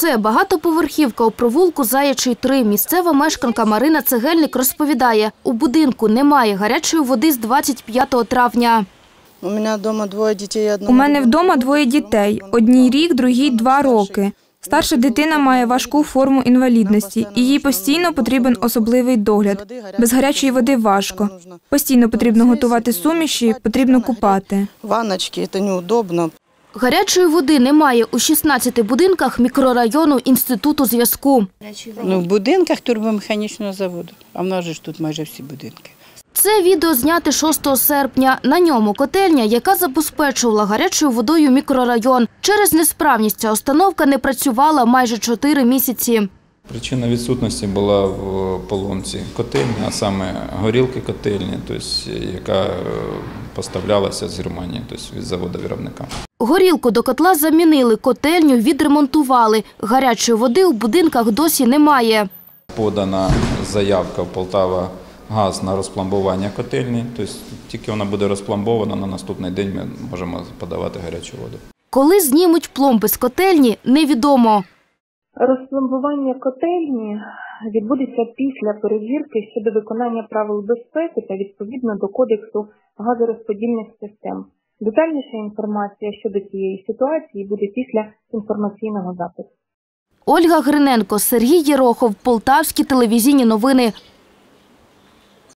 Це багатоповерхівка у провулку Заячий 3. Місцева мешканка Марина Цегельник розповідає, у будинку немає гарячої води з 25 травня. У мене вдома двоє дітей. У мене вдома двоє дітей. Одній рік, другій два роки. Старша дитина має важку форму інвалідності, і їй постійно потрібен особливий догляд. Без гарячої води важко. Постійно потрібно готувати суміші, потрібно купати. Ванночки, це неудобно. Гарячої води немає у 16 будинках мікрорайону Інституту зв'язку. Ну, в будинках турбомеханічного заводу. А в нас же ж тут майже всі будинки. Це відео зняте 6 серпня. На ньому котельня, яка забезпечувала гарячою водою мікрорайон. Через несправність ця установка не працювала майже 4 місяці. Причина відсутності була в поломці котельні, а саме горілки котельні, тобто, яка е, поставлялася з Германії, тобто від заводу виробника. Горілку до котла замінили, котельню відремонтували. Гарячої води у будинках досі немає. Подана заявка в Полтава газ на розпломбування котельні, тобто тільки вона буде розпломбована, на наступний день ми можемо подавати гарячу воду. Коли знімуть пломби з котельні, невідомо. Розпломбування котельні відбудеться після перевірки щодо виконання правил безпеки та відповідно до Кодексу газорозподільних систем. Детальніша інформація щодо цієї ситуації буде після інформаційного запису. Ольга Гриненко, Сергій Єрохов, Полтавські телевізійні новини.